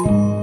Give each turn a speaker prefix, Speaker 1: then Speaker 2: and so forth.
Speaker 1: you